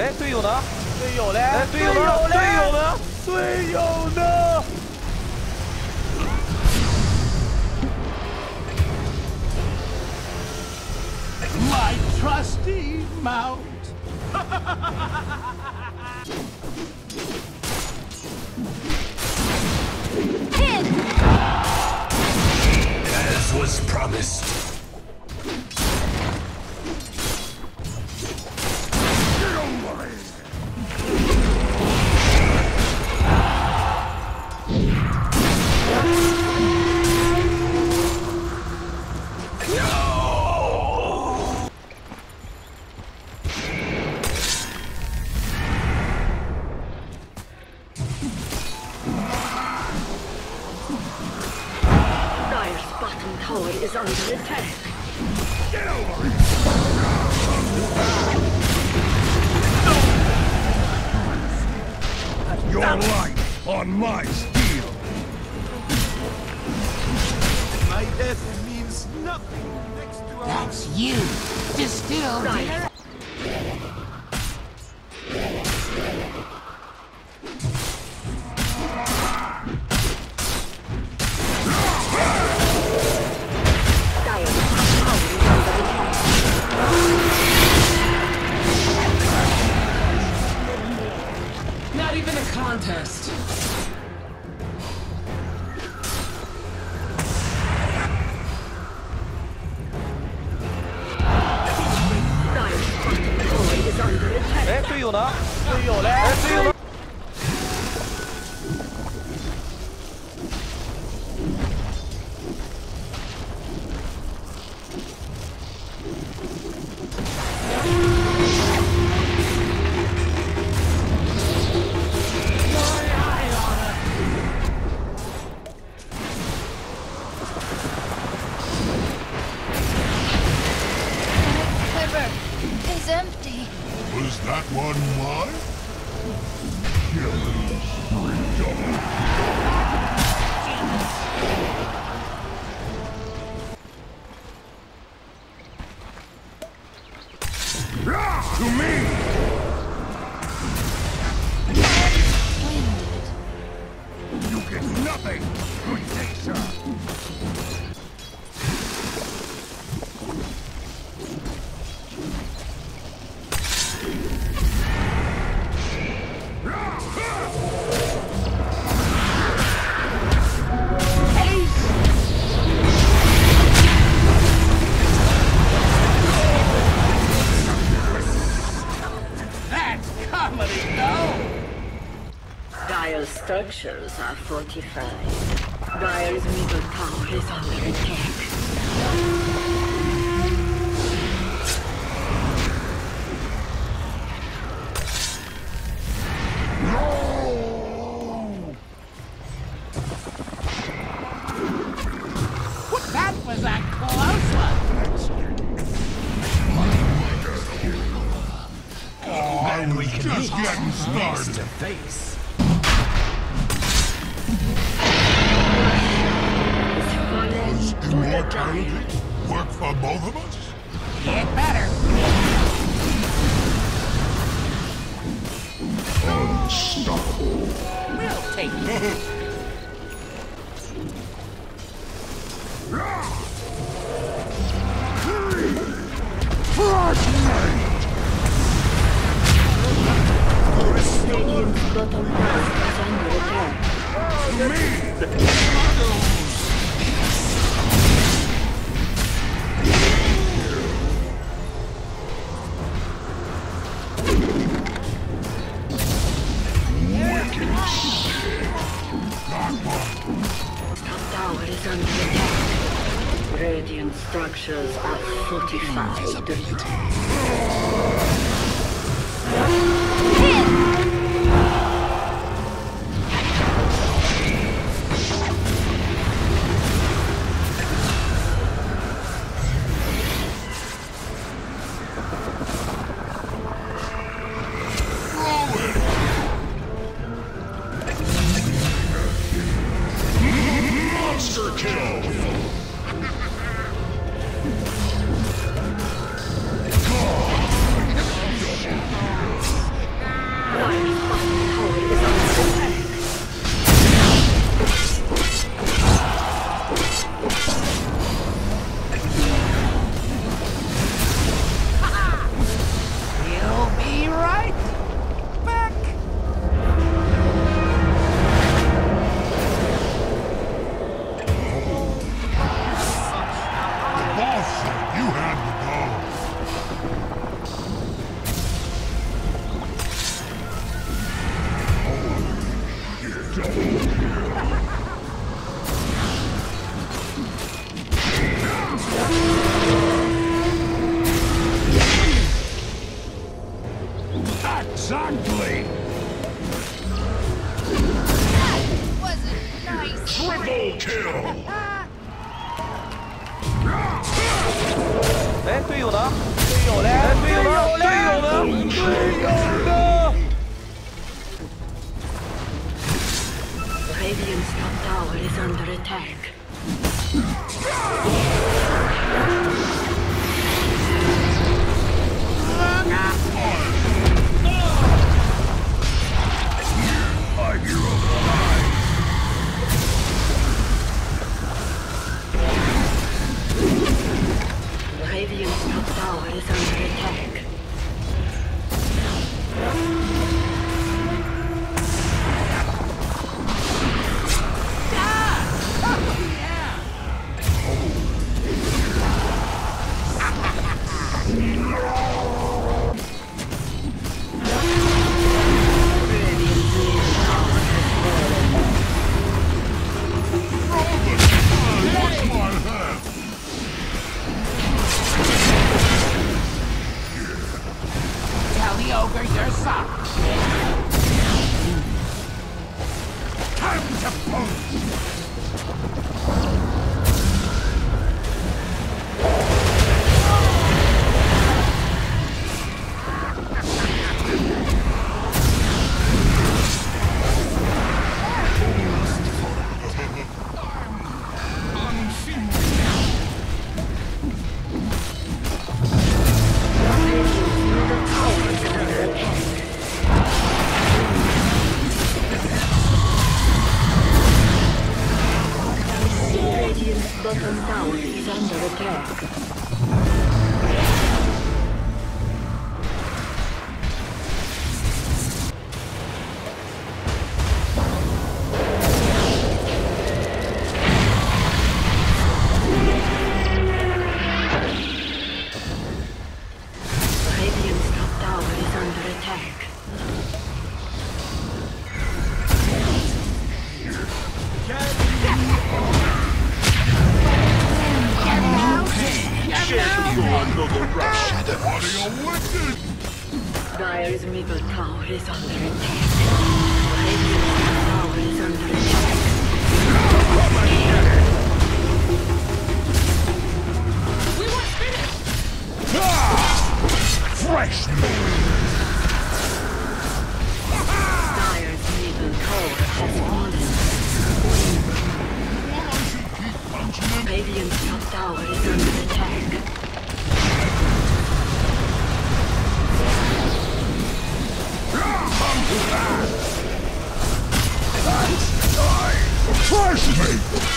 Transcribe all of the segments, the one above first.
哎，队友呢？队友嘞？哎，队友呢？队友呢？队友呢？ My trusty mount. As was promised. Tower is under attack. Your life on my steel. My death means nothing next to our... That's you. Distilled Dire. Not even a contest. Empty. Was that one mine? To me! Structures are fortified. Dire's middle tower is under attack. That was a close one. I was just getting started. To face. Does immortality work for both of us? Get better. Unstoppable. We'll take it. structures are fortified. Monster kill! 哎，队友呢？队友嘞？队友呢？队友呢？队友呢？Radiant's top tower is under attack. What are you wicked? Dire's middle tower is under attack. Tower is under attack. We! Fresh Dire's tower. Radiant's top tower is under attack. Fresh meat!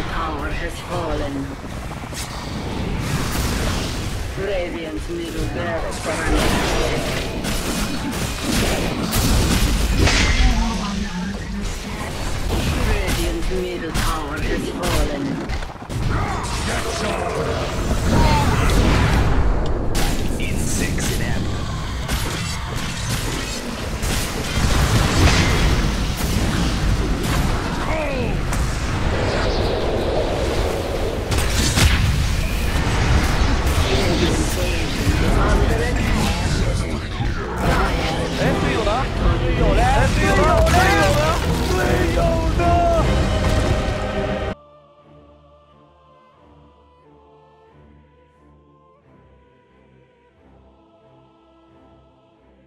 Middle tower has fallen. Radiant's middle middle tower has fallen.